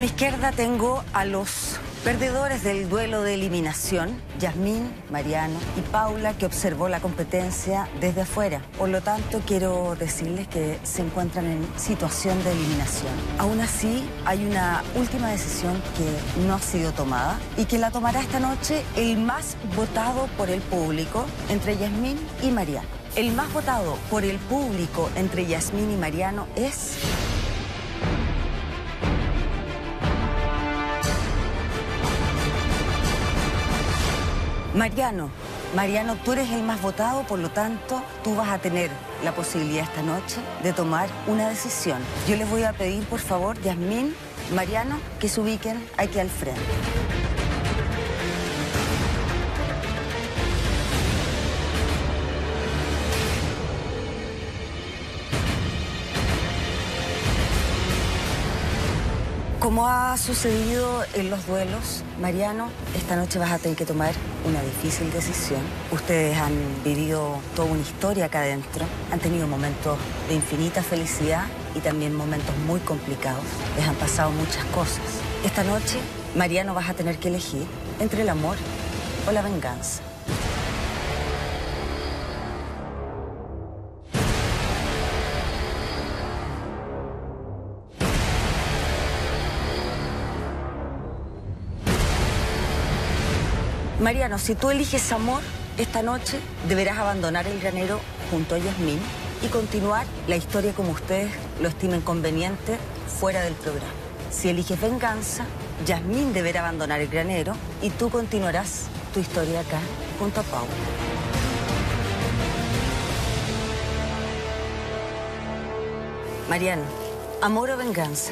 A mi izquierda tengo a los perdedores del duelo de eliminación, Yasmín, Mariano y Paula, que observó la competencia desde afuera. Por lo tanto, quiero decirles que se encuentran en situación de eliminación. Aún así, hay una última decisión que no ha sido tomada y que la tomará esta noche el más votado por el público entre Yasmín y Mariano. El más votado por el público entre Yasmín y Mariano es... Mariano, Mariano, tú eres el más votado, por lo tanto, tú vas a tener la posibilidad esta noche de tomar una decisión. Yo les voy a pedir, por favor, Yasmín, Mariano, que se ubiquen aquí al frente. Como ha sucedido en los duelos, Mariano, esta noche vas a tener que tomar una difícil decisión. Ustedes han vivido toda una historia acá adentro, han tenido momentos de infinita felicidad y también momentos muy complicados. Les han pasado muchas cosas. Esta noche, Mariano, vas a tener que elegir entre el amor o la venganza. Mariano, si tú eliges amor, esta noche deberás abandonar el granero junto a Yasmín y continuar la historia como ustedes lo estimen conveniente fuera del programa. Si eliges venganza, Yasmín deberá abandonar el granero y tú continuarás tu historia acá junto a Paula. Mariano, amor o venganza.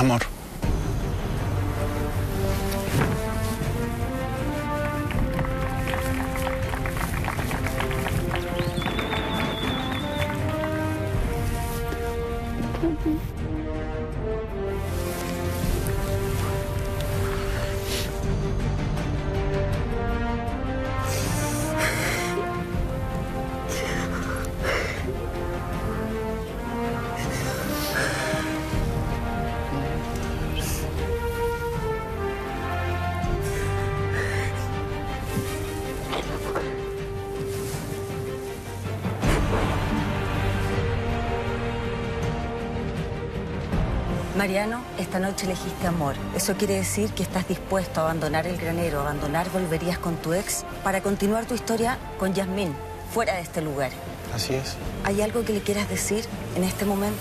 Amor. Mariano, esta noche elegiste amor. Eso quiere decir que estás dispuesto a abandonar el granero, abandonar volverías con tu ex para continuar tu historia con Yasmín, fuera de este lugar. Así es. ¿Hay algo que le quieras decir en este momento?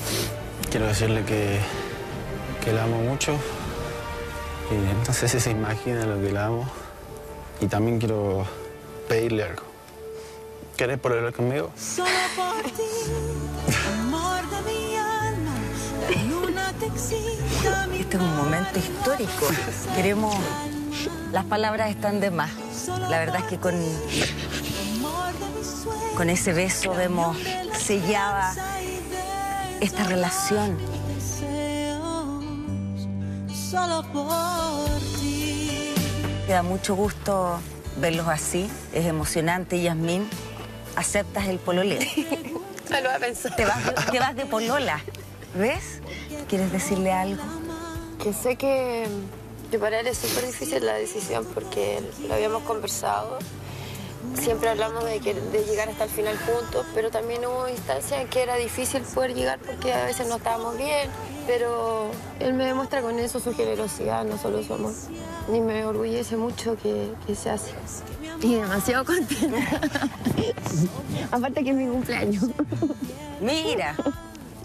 Quiero decirle que, que la amo mucho. Y no sé si se imagina lo que la amo. Y también quiero pedirle algo. ¿Quieres hablar conmigo? Solo por ti, Este es un momento histórico. Queremos... Las palabras están de más. La verdad es que con, con ese beso vemos sellada esta relación. Solo por ti. Me da mucho gusto verlos así. Es emocionante, Yasmín. ¿Aceptas el pololeo? Me lo voy a pensar. Te vas, de- te vas de polola. ¿Ves? ¿Quieres decirle algo? Que sé que, que para él es súper difícil la decisión porque lo habíamos conversado. Siempre hablamos de, que, de llegar hasta el final juntos, pero también hubo instancias en que era difícil poder llegar porque a veces no estábamos bien. Pero él me demuestra con eso su generosidad, no solo su amor. Y me orgullece mucho que, que sea así. Y demasiado contenta. Aparte que es mi cumpleaños. Mira,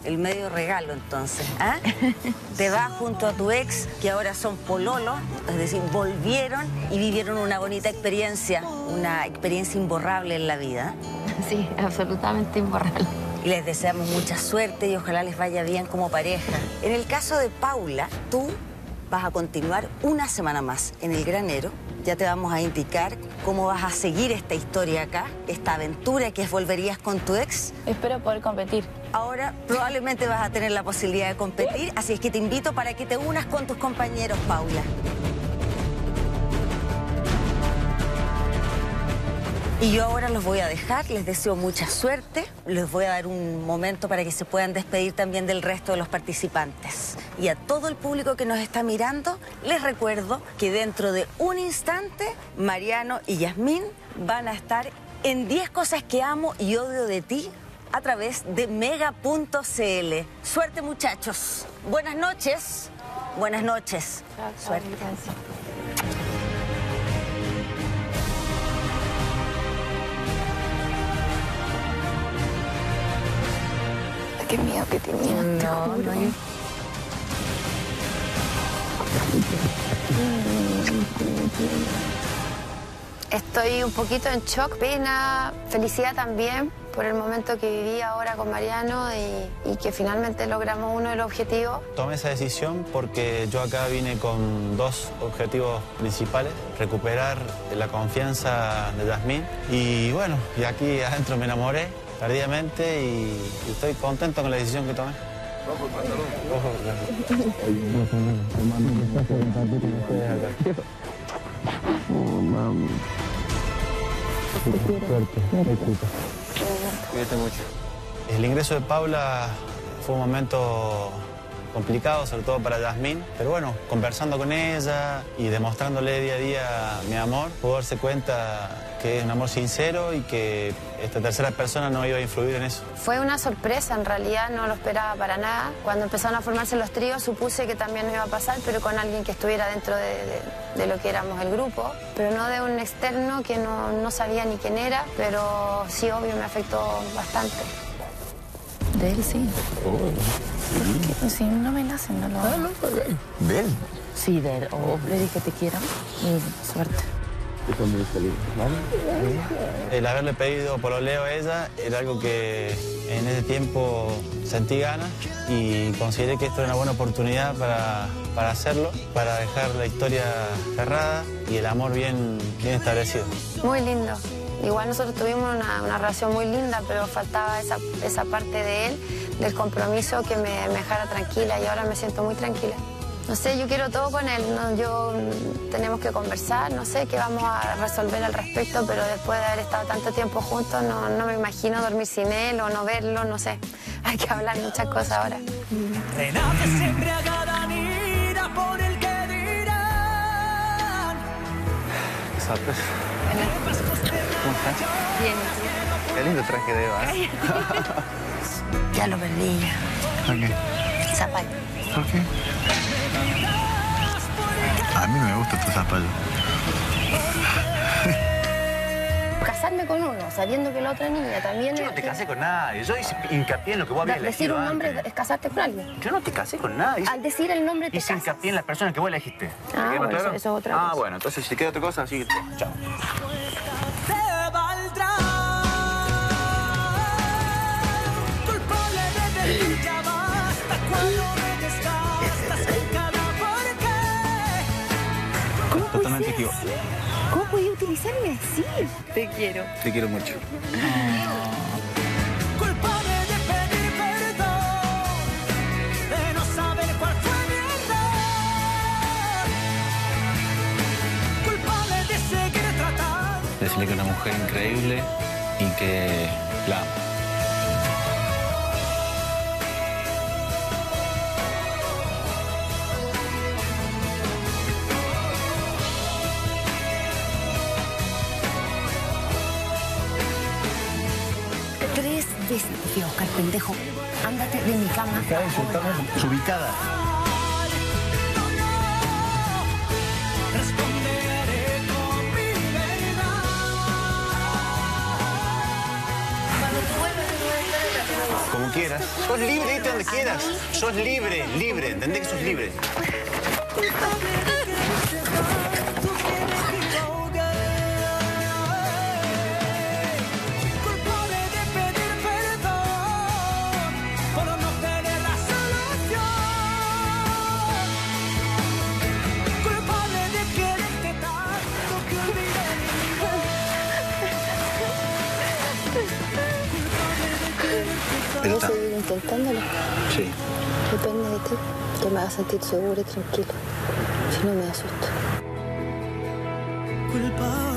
el medio regalo entonces. ¿ah? Te vas junto a tu ex, que ahora son pololos, es decir, volvieron y vivieron una bonita experiencia, una experiencia imborrable en la vida. Sí, absolutamente imborrable. Y les deseamos mucha suerte y ojalá les vaya bien como pareja. En el caso de Paula, tú vas a continuar una semana más en el granero. Ya te vamos a indicar cómo vas a seguir esta historia acá, esta aventura que es volverías con tu ex. Espero poder competir. Ahora probablemente vas a tener la posibilidad de competir, así es que te invito para que te unas con tus compañeros, Paula. Y yo ahora los voy a dejar, les deseo mucha suerte, les voy a dar un momento para que se puedan despedir también del resto de los participantes. Y a todo el público que nos está mirando, les recuerdo que dentro de un instante, Mariano y Yasmín van a estar en 10 cosas que amo y odio de ti a través de mega.cl. Suerte muchachos. Buenas noches. Buenas noches. Suerte. Qué miedo que tenía. No, no hay- Estoy un poquito en shock, pena, felicidad también por el momento que viví ahora con Mariano y, que finalmente logramos uno de los objetivos. Tomé esa decisión porque yo acá vine con dos objetivos principales. Recuperar la confianza de Yasmín. Y bueno, y aquí adentro me enamoré tardíamente y estoy contento con la decisión que tomé. Cuídate mucho. El ingreso de Paula fue un momento complicado, sobre todo para Yasmín, pero bueno, conversando con ella y demostrándole día a día mi amor, pudo darse cuenta que es un amor sincero y que esta tercera persona no iba a influir en eso. Fue una sorpresa, en realidad no lo esperaba para nada. Cuando empezaron a formarse los tríos supuse que también nos iba a pasar, pero con alguien que estuviera dentro de, de- de lo que éramos el grupo, pero no de un externo que no, no sabía ni quién era, pero sí, obvio, me afectó bastante. De él sí. Pues sí, no me nacen, no lo hago. ¿De él? Sí, de él. O le dije te quiero y suerte. El haberle pedido pololeo a ella era algo que en ese tiempo sentí ganas y consideré que esto era una buena oportunidad para, para hacerlo, para dejar la historia cerrada y el amor bien, bien establecido. Muy lindo. Igual nosotros tuvimos una, relación muy linda, pero faltaba esa, esa parte de él, del compromiso que me dejara tranquila y ahora me siento muy tranquila. No sé, yo quiero todo con él, ¿no? yo mm, tenemos que conversar, no sé qué vamos a resolver al respecto, pero después de haber estado tanto tiempo juntos no, no me imagino dormir sin él o no verlo, no sé. Hay que hablar muchas cosas ahora. Que dirán. ¿Cómo estás? Bien, Qué lindo traje de Eva. ¿eh? ya lo perdí. ¿Por qué? ¿Por qué? A mí no me gusta tu zapallo. Casarme con uno, sabiendo que la otra niña también... Yo no te casé con nadie. Yo hice hincapié en lo que vos habías Decir elegido un nombre antes. es casarte con alguien. Yo no te casé con nadie. Al decir el nombre te Hice casas. hincapié en la persona que vos elegiste. ¿Te Ah, bueno, claro? eso- eso es otra Ah, cosa. bueno, entonces si queda otra cosa, así. Chao. ¿Cómo podía utilizarme así? Te quiero. Te quiero mucho. Culpable de pedir perdón, de no saber cuál fue mi error. Culpable de seguir tratando. Decirle que es una mujer increíble y que la amo. Buscar, pendejo. Ándate de mi cama. ahora. Ubicada. Responderé con mi verdad. Como quieras. Sos libre, irte donde quieras. Sos libre, libre. ¿Entendés que sos libre? Pero está. seguir intentándolo. Sí. Depende de ti. Que me hagas sentir seguro y tranquilo. Si no me asusto. Culpable